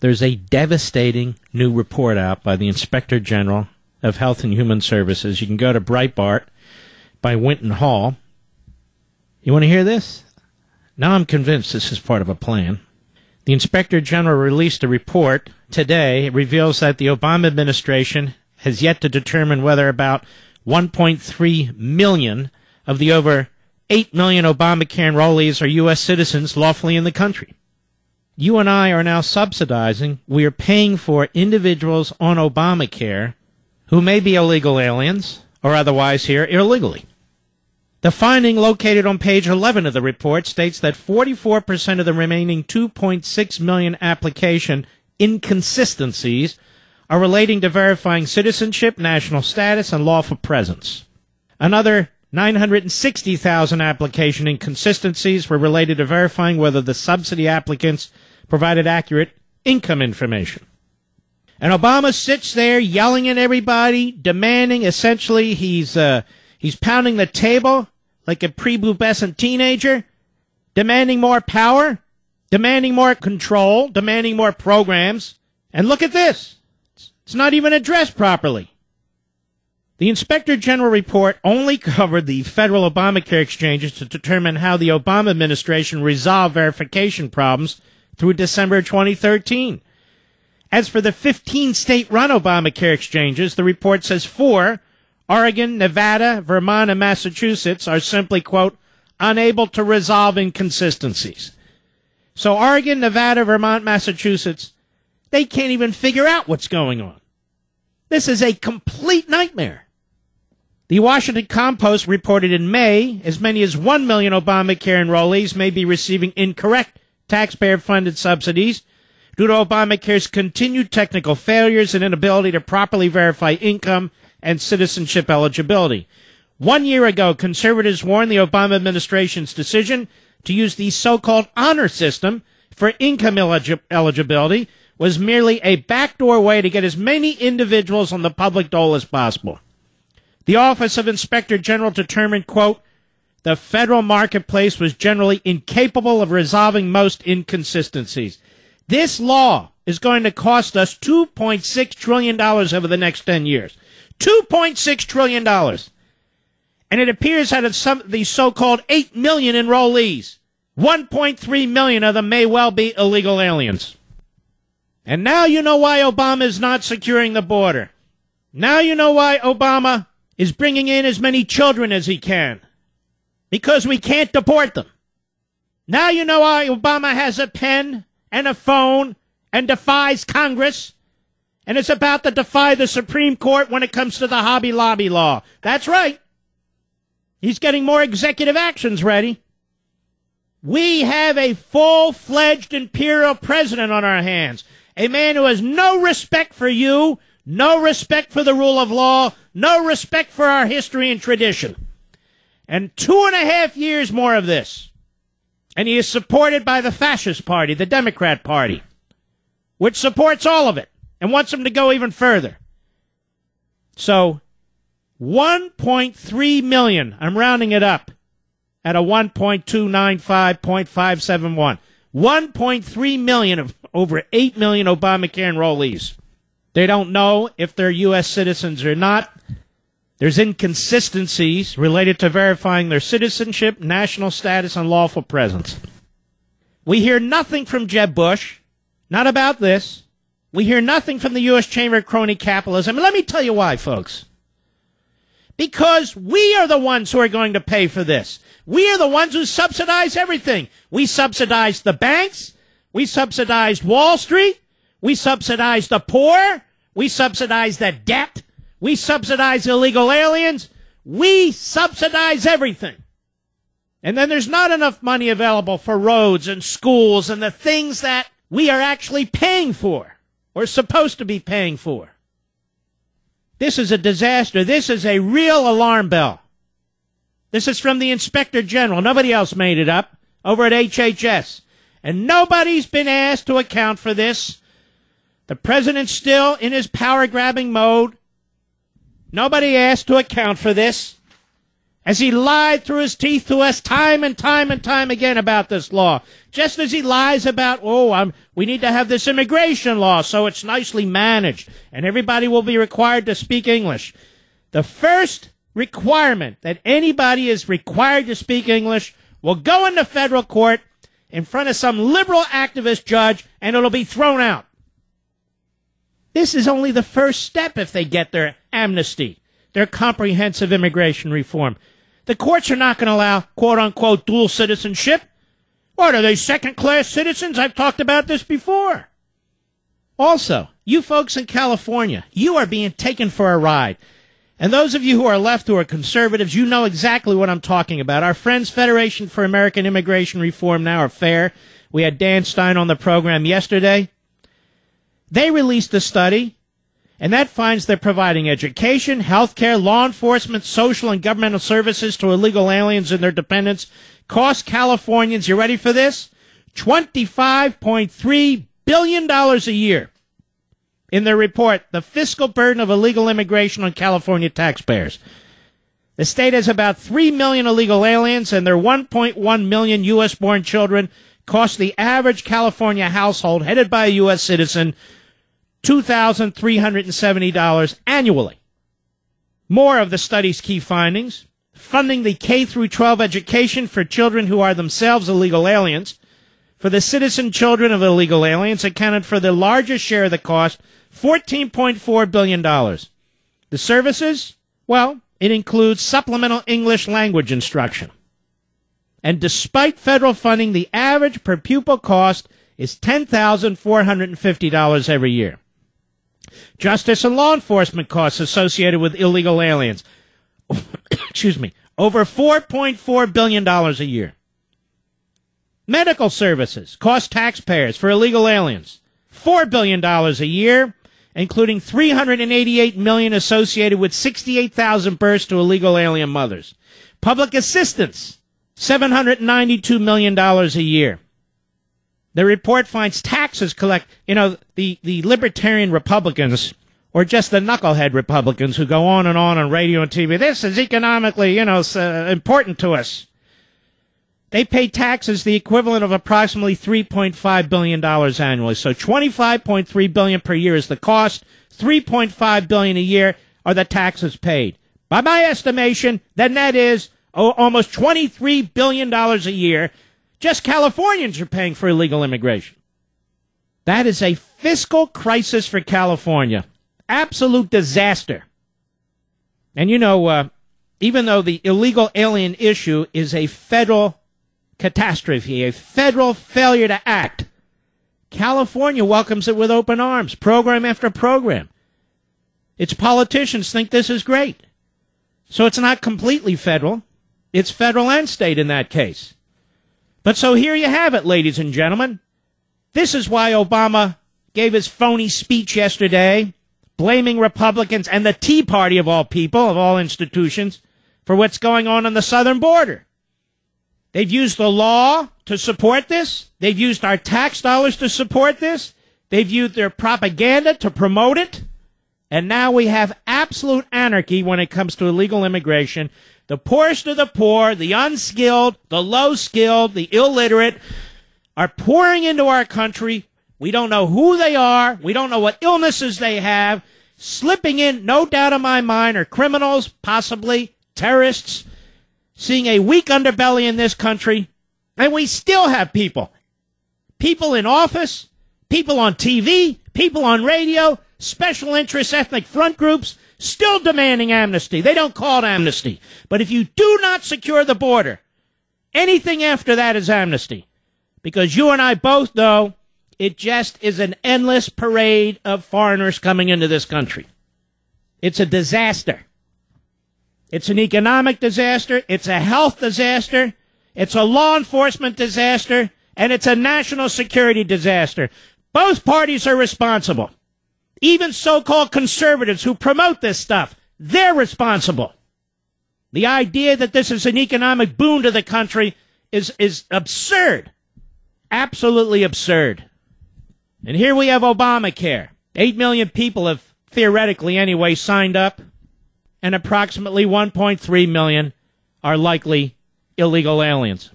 there's a devastating new report out by the Inspector General of Health and Human Services. You can go to Breitbart by Wynton Hall. You want to hear this? Now I'm convinced this is part of a plan. The Inspector General released a report today. It reveals that the Obama administration has yet to determine whether about 1.3 million of the over 8 million Obamacare enrollees are U.S. citizens lawfully in the country. You and I are now subsidizing, we are paying for individuals on Obamacare who may be illegal aliens or otherwise here illegally. The finding located on page 11 of the report states that 44% of the remaining 2.6 million application inconsistencies are relating to verifying citizenship, national status, and lawful presence. Another 960,000 application inconsistencies were related to verifying whether the subsidy applicants provided accurate income information. And Obama sits there yelling at everybody, demanding essentially he's uh, he's pounding the table like a prepubescent teenager, demanding more power, demanding more control, demanding more programs. And look at this. It's not even addressed properly. The Inspector General report only covered the federal Obamacare exchanges to determine how the Obama administration resolved verification problems through December 2013. As for the 15 state run Obamacare exchanges, the report says four, Oregon, Nevada, Vermont, and Massachusetts, are simply, quote, unable to resolve inconsistencies. So Oregon, Nevada, Vermont, Massachusetts, they can't even figure out what's going on. This is a complete nightmare. The Washington Compost reported in May as many as 1 million Obamacare enrollees may be receiving incorrect taxpayer funded subsidies due to Obamacare's continued technical failures and inability to properly verify income and citizenship eligibility. One year ago, conservatives warned the Obama administration's decision to use the so-called honor system for income eligibility was merely a backdoor way to get as many individuals on the public dole as possible. The Office of Inspector General determined, quote, the federal marketplace was generally incapable of resolving most inconsistencies. This law is going to cost us $2.6 trillion over the next 10 years. $2.6 trillion. And it appears that of some of these so-called 8 million enrollees, 1.3 million of them may well be illegal aliens. And now you know why Obama is not securing the border. Now you know why Obama is bringing in as many children as he can. Because we can't deport them. Now you know why Obama has a pen and a phone and defies Congress and is about to defy the Supreme Court when it comes to the Hobby Lobby law. That's right. He's getting more executive actions ready. We have a full fledged imperial president on our hands a man who has no respect for you, no respect for the rule of law, no respect for our history and tradition. And two and a half years more of this. And he is supported by the fascist party, the Democrat party, which supports all of it and wants him to go even further. So, 1.3 million, I'm rounding it up at a 1.295.571. 1.3 million of over 8 million Obamacare enrollees. They don't know if they're U.S. citizens or not. There's inconsistencies related to verifying their citizenship, national status, and lawful presence. We hear nothing from Jeb Bush, not about this. We hear nothing from the U.S. Chamber of Crony Capitalism. And let me tell you why, folks. Because we are the ones who are going to pay for this. We are the ones who subsidize everything. We subsidize the banks. We subsidized Wall Street. We subsidized the poor. We subsidize the debt. We subsidize illegal aliens. We subsidize everything. And then there's not enough money available for roads and schools and the things that we are actually paying for or supposed to be paying for. This is a disaster. This is a real alarm bell. This is from the Inspector General. Nobody else made it up over at HHS. And nobody's been asked to account for this. The president's still in his power grabbing mode. Nobody asked to account for this. as he lied through his teeth to us time and time and time again about this law. Just as he lies about, oh, I'm, we need to have this immigration law so it's nicely managed and everybody will be required to speak English. The first requirement that anybody is required to speak English will go into federal court in front of some liberal activist judge and it'll be thrown out. This is only the first step if they get their amnesty, their comprehensive immigration reform. The courts are not going to allow quote unquote dual citizenship. What are they second class citizens? I've talked about this before. Also, you folks in California, you are being taken for a ride. And those of you who are left who are conservatives, you know exactly what I'm talking about. Our friends Federation for American Immigration Reform now are fair. We had Dan Stein on the program yesterday. They released a study and that finds they're providing education, health care, law enforcement, social and governmental services to illegal aliens and their dependents. Cost Californians, you ready for this? $25.3 billion a year. In their report, the fiscal burden of illegal immigration on California taxpayers. The state has about 3 million illegal aliens and their 1.1 million U.S. born children cost the average California household headed by a U.S. citizen $2,370 annually. More of the study's key findings funding the K through 12 education for children who are themselves illegal aliens. For the citizen children of illegal aliens accounted for the largest share of the cost, $14.4 billion. The services? Well, it includes supplemental English language instruction. And despite federal funding, the average per pupil cost is $10,450 every year. Justice and law enforcement costs associated with illegal aliens. Excuse me. Over $4.4 billion a year. Medical services cost taxpayers for illegal aliens $4 billion a year, including 388 million associated with 68,000 births to illegal alien mothers. Public assistance, $792 million a year. The report finds taxes collect, you know, the, the libertarian Republicans or just the knucklehead Republicans who go on and on on radio and TV. This is economically, you know, uh, important to us. They pay taxes the equivalent of approximately $3.5 billion annually. So 25.3 billion per year is the cost. 3.5 billion a year are the taxes paid. By my estimation, the net is oh, almost $23 billion a year just Californians are paying for illegal immigration. That is a fiscal crisis for California. Absolute disaster. And you know, uh, even though the illegal alien issue is a federal catastrophe, a federal failure to act, California welcomes it with open arms, program after program. Its politicians think this is great. So it's not completely federal. It's federal and state in that case. But so here you have it, ladies and gentlemen. This is why Obama gave his phony speech yesterday, blaming Republicans and the Tea Party of all people, of all institutions, for what's going on on the southern border. They've used the law to support this. They've used our tax dollars to support this. They've used their propaganda to promote it. And now we have absolute anarchy when it comes to illegal immigration the poorest of the poor, the unskilled, the low skilled, the illiterate are pouring into our country. We don't know who they are. We don't know what illnesses they have. Slipping in, no doubt in my mind, are criminals, possibly terrorists, seeing a weak underbelly in this country. And we still have people. People in office, people on TV, people on radio, special interest ethnic front groups still demanding amnesty. They don't call it amnesty. But if you do not secure the border, anything after that is amnesty. Because you and I both know it just is an endless parade of foreigners coming into this country. It's a disaster. It's an economic disaster. It's a health disaster. It's a law enforcement disaster. And it's a national security disaster. Both parties are responsible. Even so called conservatives who promote this stuff, they're responsible. The idea that this is an economic boon to the country is, is absurd. Absolutely absurd. And here we have Obamacare. Eight million people have theoretically anyway signed up, and approximately 1.3 million are likely illegal aliens.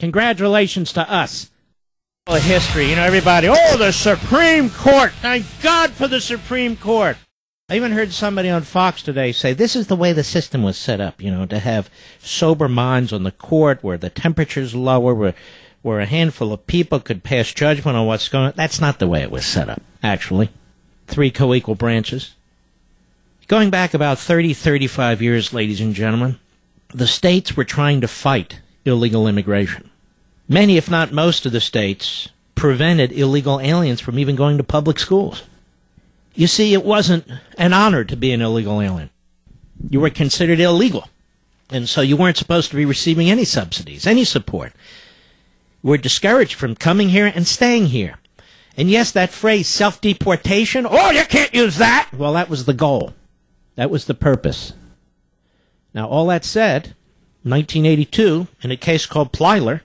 Congratulations to us. History, you know, everybody, oh, the Supreme Court. Thank God for the Supreme Court. I even heard somebody on Fox today say this is the way the system was set up, you know, to have sober minds on the court where the temperature's lower, where, where a handful of people could pass judgment on what's going on. That's not the way it was set up, actually. Three co equal branches. Going back about 30, 35 years, ladies and gentlemen, the states were trying to fight illegal immigration. Many, if not most, of the states prevented illegal aliens from even going to public schools. You see, it wasn't an honor to be an illegal alien. You were considered illegal. And so you weren't supposed to be receiving any subsidies, any support. You were discouraged from coming here and staying here. And yes, that phrase, self deportation, oh, you can't use that. Well, that was the goal. That was the purpose. Now, all that said, 1982, in a case called Plyler,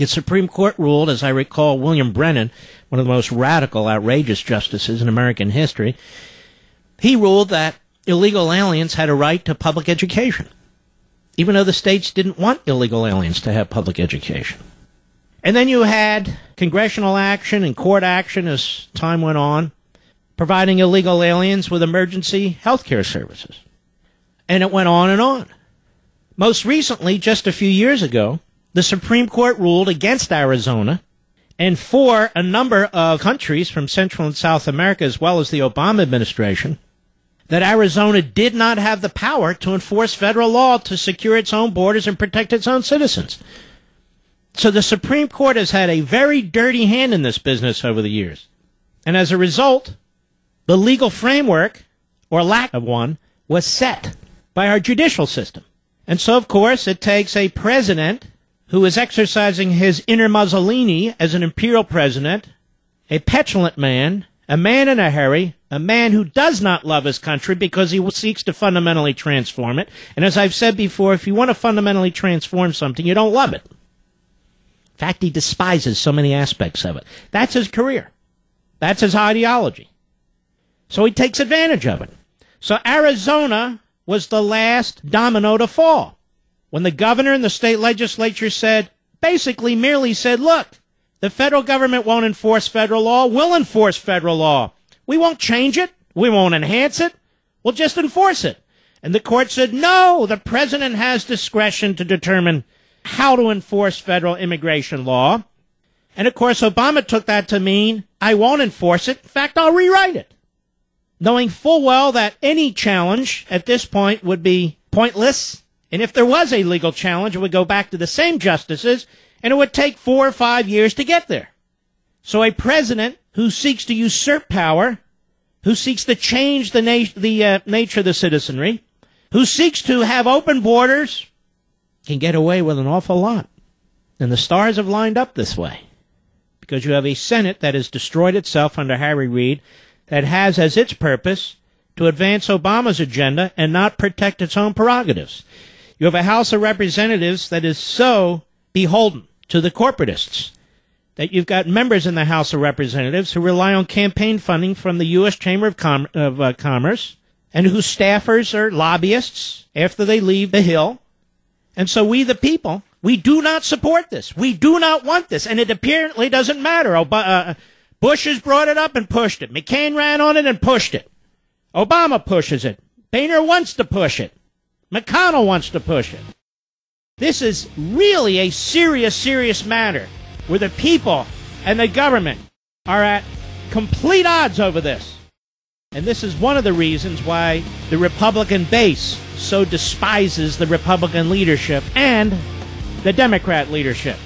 the Supreme Court ruled, as I recall, William Brennan, one of the most radical, outrageous justices in American history, he ruled that illegal aliens had a right to public education, even though the states didn't want illegal aliens to have public education. And then you had congressional action and court action as time went on, providing illegal aliens with emergency health care services. And it went on and on. Most recently, just a few years ago, the Supreme Court ruled against Arizona and for a number of countries from Central and South America, as well as the Obama administration, that Arizona did not have the power to enforce federal law to secure its own borders and protect its own citizens. So the Supreme Court has had a very dirty hand in this business over the years. And as a result, the legal framework, or lack of one, was set by our judicial system. And so, of course, it takes a president who is exercising his inner Mussolini as an imperial president, a petulant man, a man in a hurry, a man who does not love his country because he seeks to fundamentally transform it. And as I've said before, if you want to fundamentally transform something, you don't love it. In fact, he despises so many aspects of it. That's his career. That's his ideology. So he takes advantage of it. So Arizona was the last domino to fall when the governor and the state legislature said, basically merely said, look, the federal government won't enforce federal law, we'll enforce federal law. We won't change it, we won't enhance it, we'll just enforce it. And the court said, no, the president has discretion to determine how to enforce federal immigration law. And of course, Obama took that to mean, I won't enforce it. In fact, I'll rewrite it. Knowing full well that any challenge at this point would be pointless and if there was a legal challenge, it would go back to the same justices, and it would take four or five years to get there. So a president who seeks to usurp power, who seeks to change the, the uh, nature of the citizenry, who seeks to have open borders, can get away with an awful lot. And the stars have lined up this way. Because you have a Senate that has destroyed itself under Harry Reid, that has as its purpose to advance Obama's agenda and not protect its own prerogatives. You have a House of Representatives that is so beholden to the corporatists that you've got members in the House of Representatives who rely on campaign funding from the U.S. Chamber of, Com- of uh, Commerce and whose staffers are lobbyists after they leave the Hill. And so we, the people, we do not support this. We do not want this. And it apparently doesn't matter. Ob- uh, Bush has brought it up and pushed it. McCain ran on it and pushed it. Obama pushes it. Boehner wants to push it. McConnell wants to push it. This is really a serious, serious matter where the people and the government are at complete odds over this. And this is one of the reasons why the Republican base so despises the Republican leadership and the Democrat leadership.